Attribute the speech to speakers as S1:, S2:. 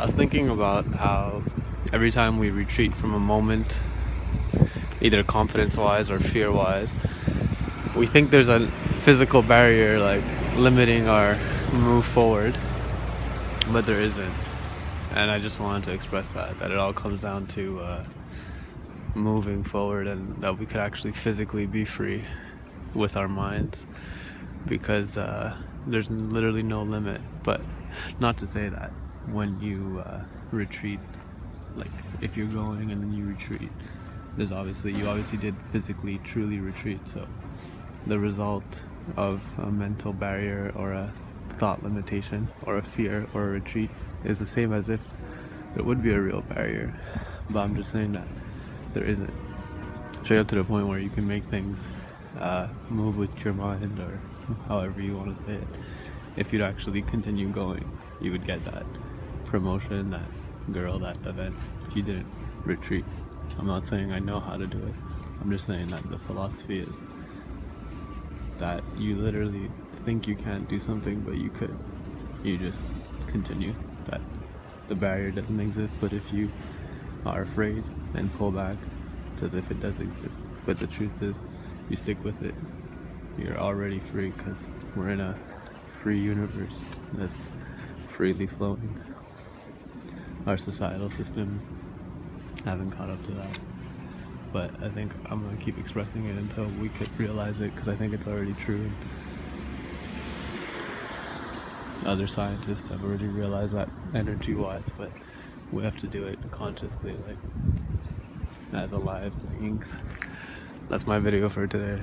S1: I was thinking about how every time we retreat from a moment, either confidence wise or fear wise, we think there's a physical barrier like limiting our move forward, but there isn't. And I just wanted to express that, that it all comes down to uh, moving forward and that we could actually physically be free with our minds because uh, there's literally no limit. But not to say that when you uh, retreat, like if you're going and then you retreat, there's obviously, you obviously did physically truly retreat. So the result of a mental barrier or a thought limitation or a fear or a retreat is the same as if there would be a real barrier. But I'm just saying that there isn't. Straight up to the point where you can make things uh, move with your mind or however you want to say it. If you'd actually continue going, you would get that promotion, that girl, that event. You didn't retreat. I'm not saying I know how to do it. I'm just saying that the philosophy is that you literally think you can't do something, but you could. You just continue. That the barrier doesn't exist, but if you are afraid and pull back, it's as if it does exist. But the truth is, you stick with it, you're already free because we're in a free universe that's freely flowing. Our societal systems haven't caught up to that. But I think I'm gonna keep expressing it until we could realize it because I think it's already true. Other scientists have already realized that energy wise, but we have to do it consciously, like as alive beings. That's my video for today.